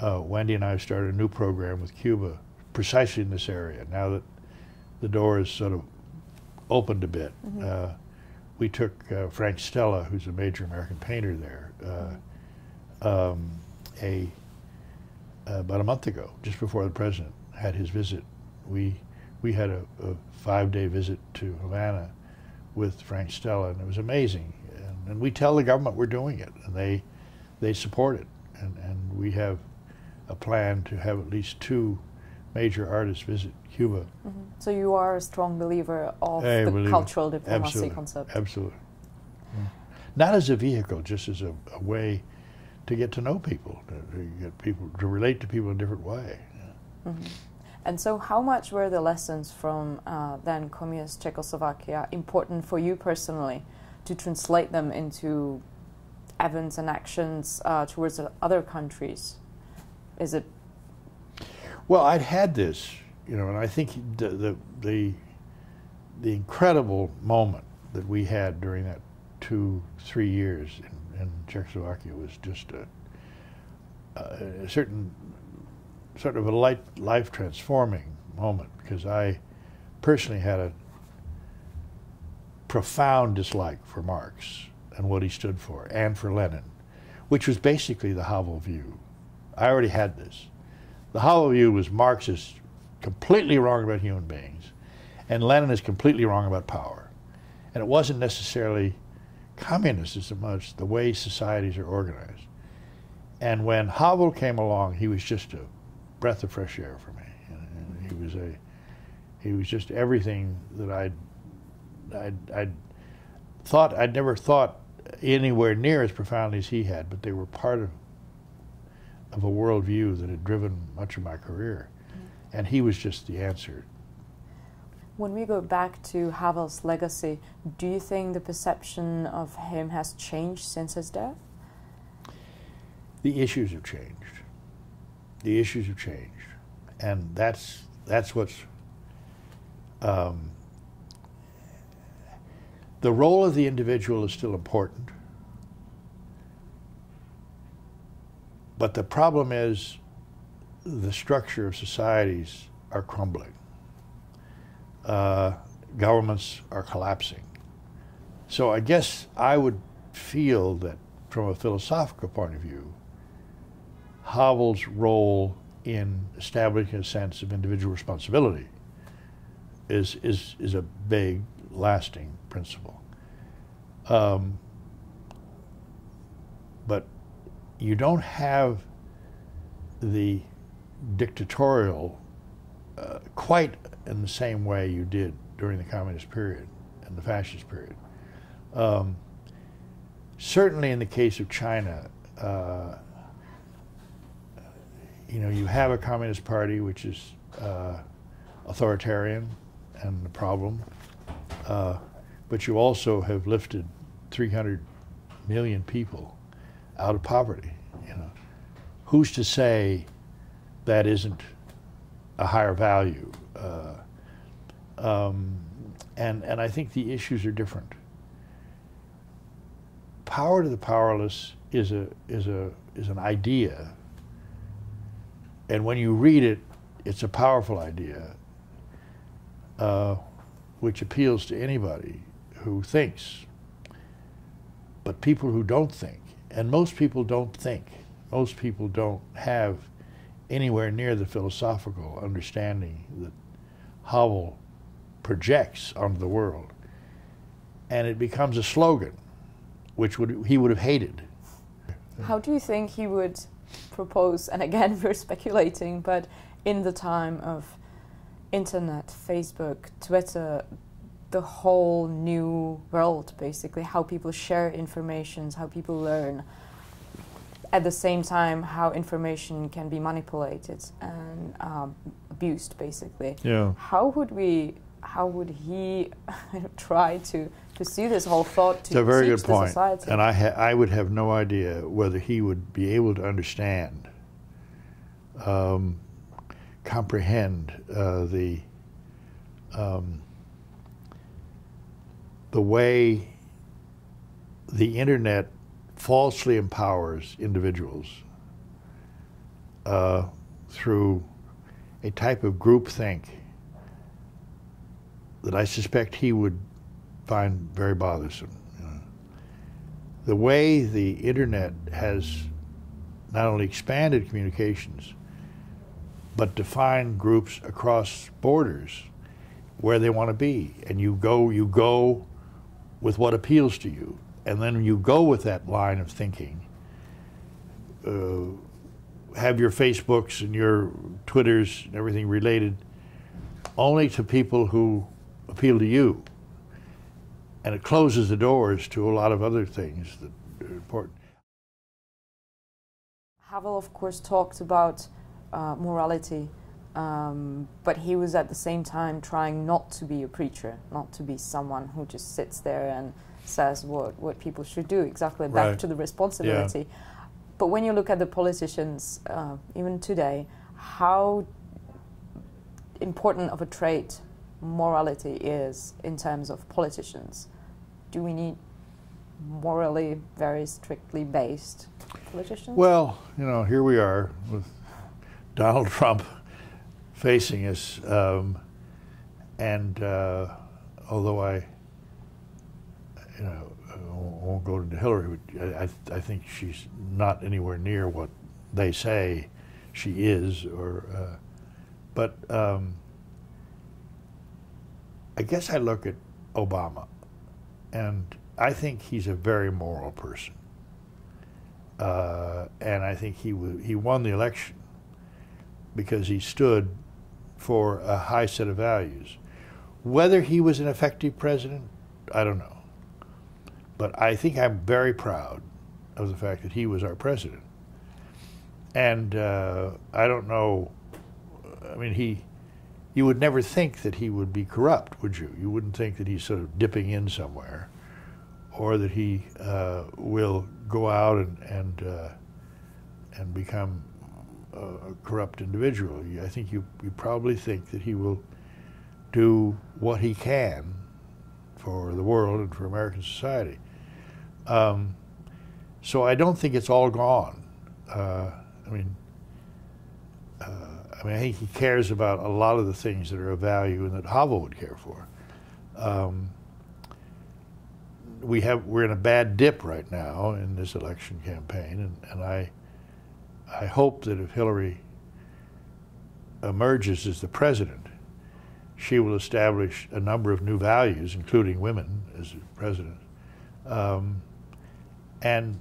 uh, Wendy and I have started a new program with Cuba precisely in this area. Now that the door is sort of opened a bit, mm-hmm. uh, we took uh, Frank Stella, who's a major American painter there, uh, um, a uh, about a month ago, just before the president had his visit. We we had a, a five-day visit to Havana with Frank Stella, and it was amazing. And, and we tell the government we're doing it, and they they support it, and, and we have a plan to have at least two major artists visit Cuba. Mm -hmm. So you are a strong believer of I the cultural diplomacy absolutely, concept. Absolutely. Yeah. Not as a vehicle, just as a, a, way to get to know people, to, to, get people to relate to people in a different way. Yeah. Mm -hmm. And so, how much were the lessons from uh, then communist Czechoslovakia important for you personally to translate them into events and actions uh, towards other countries? Is it? Well, I'd had this, you know, and I think the the the, the incredible moment that we had during that two three years in, in Czechoslovakia was just a, a, certain sort of a light, life transforming moment because I personally had a profound dislike for Marx and what he stood for, and for Lenin, which was basically the Havel view. I already had this. The Havel view was Marxist, completely wrong about human beings, and Lenin is completely wrong about power. And it wasn't necessarily communist as much the way societies are organized. And when Havel came along, he was just a breath of fresh air for me. And, he was a, he was just everything that I'd, I'd, I'd thought I'd never thought anywhere near as profoundly as he had, but they were part of of a worldview that had driven much of my career. Mm. And he was just the answer. When we go back to Havel's legacy, do you think the perception of him has changed since his death? The issues have changed. The issues have changed. And that's, that's what's. Um, the role of the individual is still important But the problem is the structure of societies are crumbling. Uh, governments are collapsing. So I guess I would feel that from a philosophical point of view, Havel's role in establishing a sense of individual responsibility is, is, is a big, lasting principle. Um, but you don't have the dictatorial uh, quite in the same way you did during the communist period and the fascist period. Um, certainly in the case of China, uh, you know, you have a Communist Party which is uh, authoritarian and the problem, uh, but you also have lifted 300 million people out of poverty. You know, who's to say that isn't a higher value? Uh, um, and and I think the issues are different. Power to the powerless is a is a is an idea, and when you read it, it's a powerful idea, uh, which appeals to anybody who thinks. But people who don't think, and most people don't think, most people don't have anywhere near the philosophical understanding that Havel projects onto the world. And it becomes a slogan, which would, he would have hated. How do you think he would propose, and again, we're speculating, but in the time of internet, Facebook, Twitter, the whole new world, basically, how people share information, how people learn. At the same time, how information can be manipulated and um, abused, basically. Yeah. How would we? How would he try to to see this whole thought to It's a very good point, society? and I ha- I would have no idea whether he would be able to understand, um, comprehend uh, the um, the way the internet falsely empowers individuals uh, through a type of groupthink that I suspect he would find very bothersome. you know. The way the internet has not only expanded communications, but defined groups across borders where they want to be, and you go, you go with what appeals to you, and then you go with that line of thinking. Uh, have your Facebooks and your Twitters and everything related only to people who appeal to you. And it closes the doors to a lot of other things that are important. Havel, of course, talked about uh, morality, um, but he was at the same time trying not to be a preacher, not to be someone who just sits there and says what, what people should do, exactly back to the responsibility. But when you look at the politicians, uh, even today, how important of a trait morality is in terms of politicians. Do we need morally very strictly based politicians? Well, you know, here we are with Donald Trump facing us, um, and uh, although I, you know, won't go into Hillary, I- I think she's not anywhere near what they say she is, or, uh, but um, I guess I look at Obama, and I think he's a very moral person uh, and I think he he won the election because he stood for a high set of values. Whether he was an effective president, I don't know. But I think I'm very proud of the fact that he was our president. And uh, I don't know. I mean, he. You would never think that he would be corrupt, would you? You wouldn't think that he's sort of dipping in somewhere or that he uh, will go out and and uh, and become a, corrupt individual. I think you you probably think that he will do what he can for the world and for American society. Um, so I don't think it's all gone. Uh, I mean. Uh, I mean, I think he cares about a lot of the things that are of value and that Havel would care for. Um, we have we're in a bad dip right now in this election campaign, and, and I I hope that if Hillary emerges as the president, she will establish a number of new values, including women as president, um, and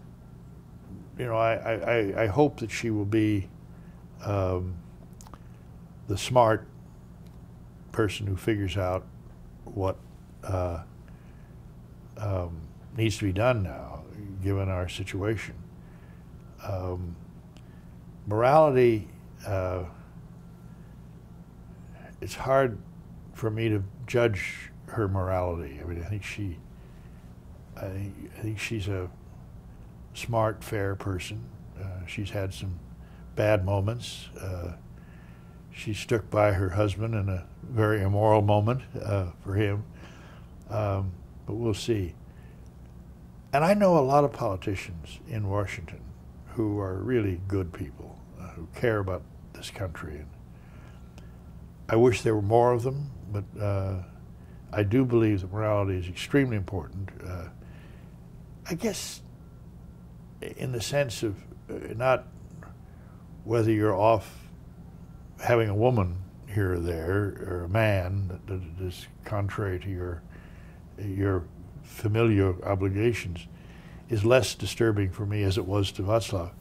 you know I, I, I- hope that she will be um, the smart person who figures out what. Uh, um, needs to be done now, given our situation. Um, morality, uh, it's hard for me to judge her morality. I mean, I think she, I think, I think she's a smart, fair person. Uh, she's had some bad moments. Uh, she stuck by her husband in a very immoral moment uh, for him. Um, but we'll see. And I know a lot of politicians in Washington who are really good people, uh, who care about this country. And I wish there were more of them, but uh, I do believe that morality is extremely important. Uh, I guess in the sense of uh, not whether you're off having a woman here or there or a man that, is contrary to your your familial obligations is less disturbing for me as it was to Václav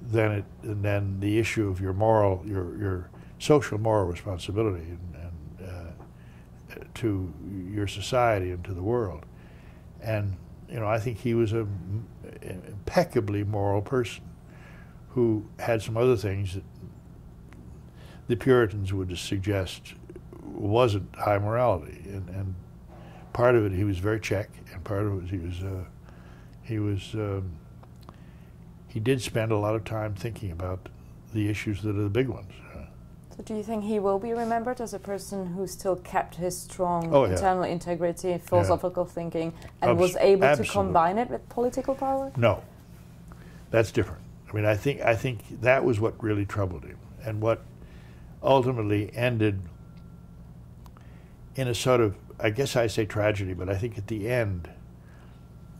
than it than the issue of your moral your your social moral responsibility and, and uh, to your society and to the world. And you know I think he was a impeccably moral person who had some other things that the Puritans would suggest wasn't high morality, and, and part of it he was very Czech, and part of it he was uh, he was um, he did spend a lot of time thinking about the issues that are the big ones. So, do you think he will be remembered as a person who still kept his strong oh, yeah. internal integrity, philosophical yeah. thinking, and Abs was able absolutely. to combine it with political power? No, that's different. I mean, I think I think that was what really troubled him, and what ultimately ended in a sort of I guess I say tragedy, but I think at the end,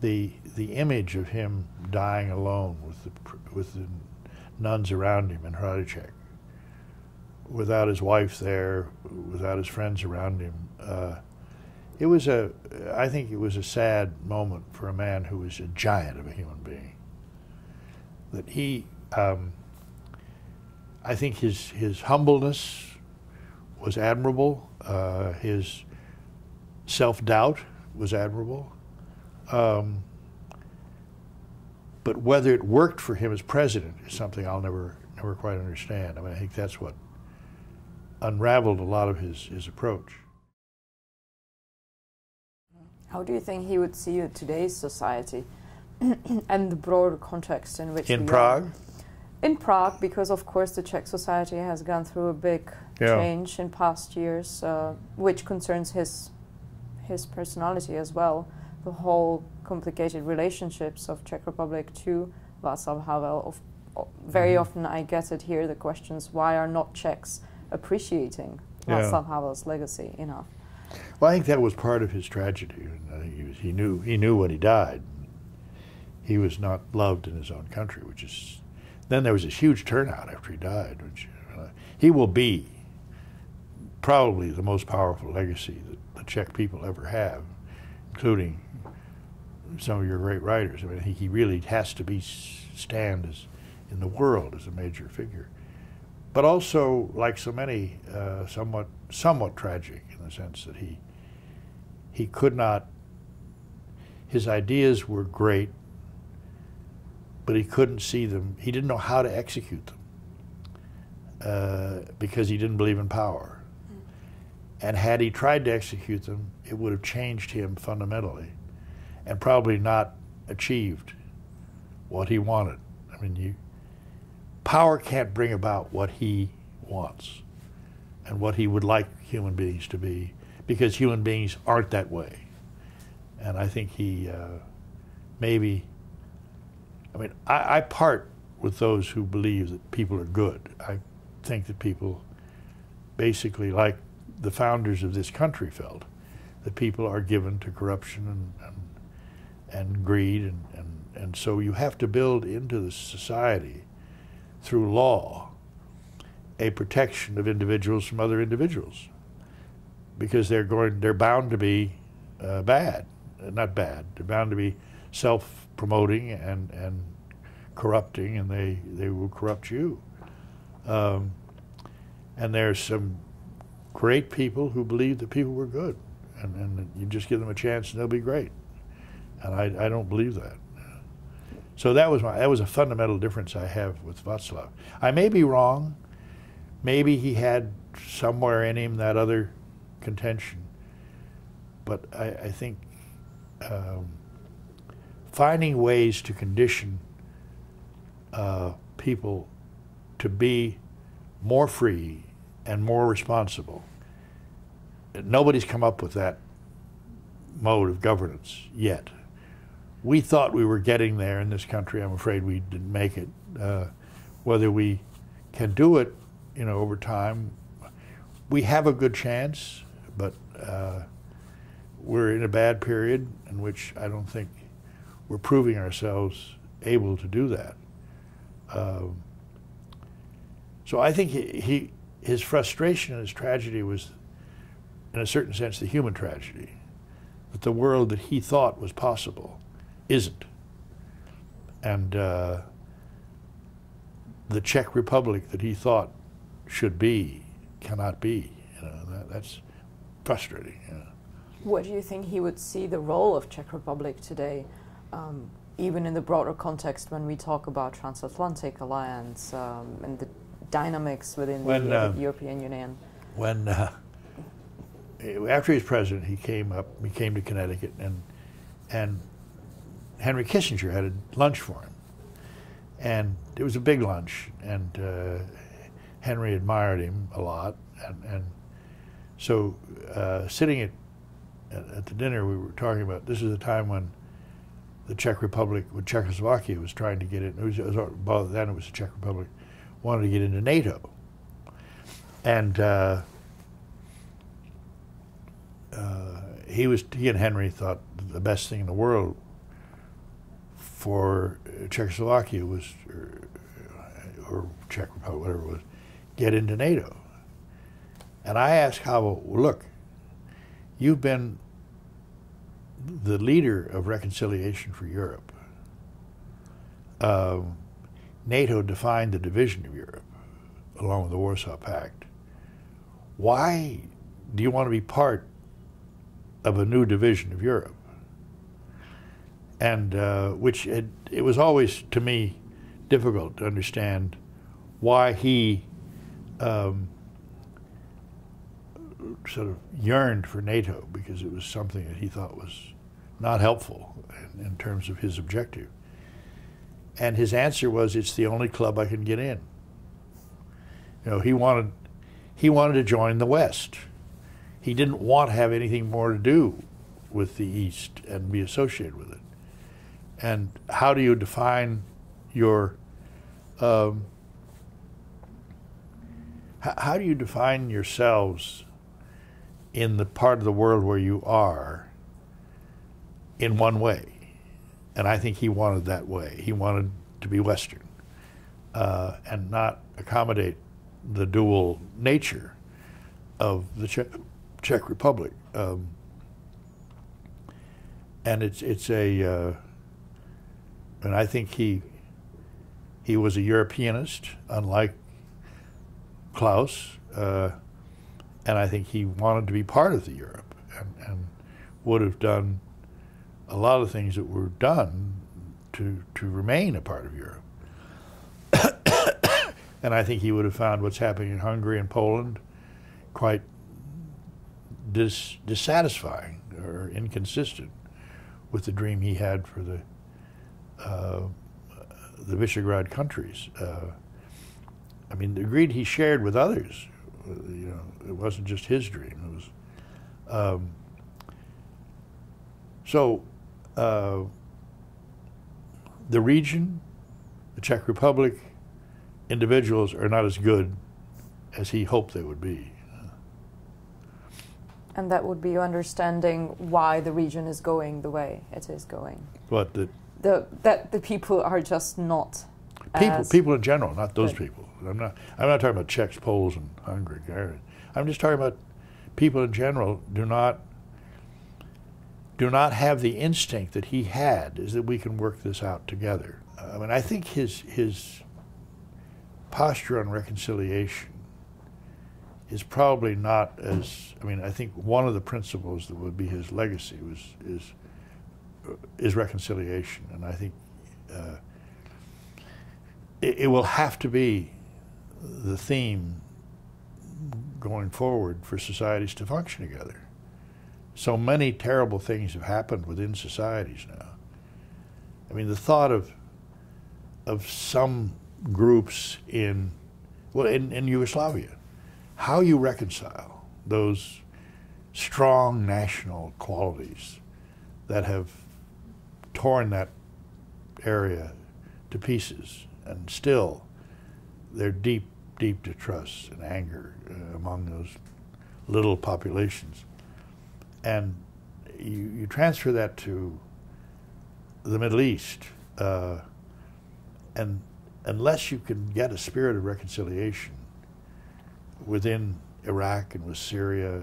the the image of him dying alone with the with the nuns around him in Hradeček without his wife there, without his friends around him. Uh, it was a, I think it was a sad moment for a man who was a giant of a human being. That he, um, I think his his humbleness was admirable. Uh, his self doubt was admirable. Um, but whether it worked for him as president is something I'll never never quite understand. I mean, I think that's what unraveled a lot of his, his approach. How do you think he would see today's society and the broader context in which in Prague? Are? In Prague, because of course the Czech society has gone through a big yeah. change in past years, uh, which concerns his his personality as well. The whole complicated relationships of Czech Republic to Václav Havel. Of, very mm often I get it here the questions: Why are not Czechs appreciating yeah. Václav Havel's legacy enough. Well, I think that was part of his tragedy. He, was, he knew he knew when he died, he was not loved in his own country, which is. Then there was this huge turnout after he died, which uh, he will be probably the most powerful legacy that the Czech people ever have, including some of your great writers. I mean, he really has to be stand as in the world as a major figure but also, like so many, uh, somewhat somewhat tragic in the sense that he he could not. His ideas were great, but he couldn't see them. He didn't know how to execute them uh, because he didn't believe in power. Mm. And had he tried to execute them, it would have changed him fundamentally, and probably not achieved what he wanted. I mean, you power can't bring about what he wants and what he would like human beings to be because human beings aren't that way. And I think he uh, maybe, I mean, I, I part with those who believe that people are good. I think that people basically, like the founders of this country felt, that people are given to corruption and, and, and greed. And, and, and so you have to build into the society through law a protection of individuals from other individuals because they're going they're bound to be uh, bad not bad they're bound to be self-promoting and and corrupting and they they will corrupt you um, and there's some great people who believe that people were good and, and you just give them a chance and they'll be great and I, I don't believe that So that was my that was a fundamental difference I have with Václav. I may be wrong. Maybe he had somewhere in him that other contention, but I, I think um, finding ways to condition uh, people to be more free and more responsible. Nobody's come up with that mode of governance yet. We thought we were getting there in this country. I'm afraid we didn't make it. Uh, whether we can do it, you know, over time, we have a good chance, but uh, we're in a bad period in which I don't think we're proving ourselves able to do that. Um, so I think he, he, his frustration and his tragedy was, in a certain sense, the human tragedy. That the world that he thought was possible isn't. And uh, the Czech Republic that he thought should be cannot be. You know, that, that's frustrating. You know. What do you think he would see the role of Czech Republic today, um, even in the broader context when we talk about transatlantic alliance um, and the dynamics within When, the, uh, European Union? when uh, after he was president, he came up. He came to Connecticut, and and Henry Kissinger had a lunch for him, and it was a big lunch, and uh, Henry admired him a lot, and and so uh, sitting at, at at the dinner, we were talking about this is a time when the Czech Republic, when Czechoslovakia was trying to get in. It was, it was well, then it was the Czech Republic wanted to get into NATO, and. Uh, uh, he was he and Henry thought the best thing in the world for Czechoslovakia was or, or Czech Republic whatever it was get into NATO. And I asked Havel, look, you've been the leader of reconciliation for Europe. Um, NATO defined the division of Europe along with the Warsaw Pact. Why do you want to be part of a new division of Europe? And uh, which it, it was always to me difficult to understand why he um, sort of yearned for NATO because it was something that he thought was not helpful in, terms of his objective. And his answer was, "It's the only club I can get in." You know, he wanted he wanted to join the West. He didn't want to have anything more to do with the East and be associated with it. And how do you define your um, how do you define yourselves in the part of the world where you are in one way? And I think he wanted that way. He wanted to be Western uh, and not accommodate the dual nature of the Czech, Czech Republic. Um, and it's it's a, uh, and I think he he was a Europeanist, unlike Klaus, uh, and I think he wanted to be part of the Europe and, and would have done a lot of things that were done to to remain a part of Europe. and I think he would have found what's happening in Hungary and Poland quite dis- dissatisfying or inconsistent with the dream he had for the uh, the Visegrad countries. Uh, I mean, the greed he shared with others. uh, You know, it wasn't just his dream. It was. Um, so, uh, the region, the Czech Republic, individuals are not as good as he hoped they would be. And that would be your understanding why the region is going the way it is going. But the The, that the people are just not people, people in general, not those Right. people. I'm not. I'm not talking about Czechs, Poles, and Hungary. I'm just talking about people in general do not do not have the instinct that he had, is that we can work this out together. I mean, I think his his posture on reconciliation is probably not as. I mean, I think one of the principles that would be his legacy was is is reconciliation, and I think Uh, it, it will have to be the theme going forward for societies to function together. So many terrible things have happened within societies now. I mean, the thought of of some groups in well in, in Yugoslavia, how you reconcile those strong national qualities that have torn that area to pieces, and still they're deep, deep distrust and anger uh, among those little populations. And you, you transfer that to the Middle East, uh, and unless you can get a spirit of reconciliation within Iraq and with Syria,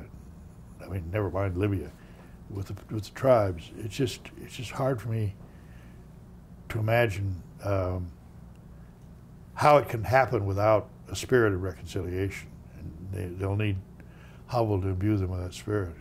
I mean, never mind Libya, with the, with the tribes, it's just it's just hard for me to imagine um, how it can happen without a spirit of reconciliation. And they, they'll need Havel to imbue them with that spirit.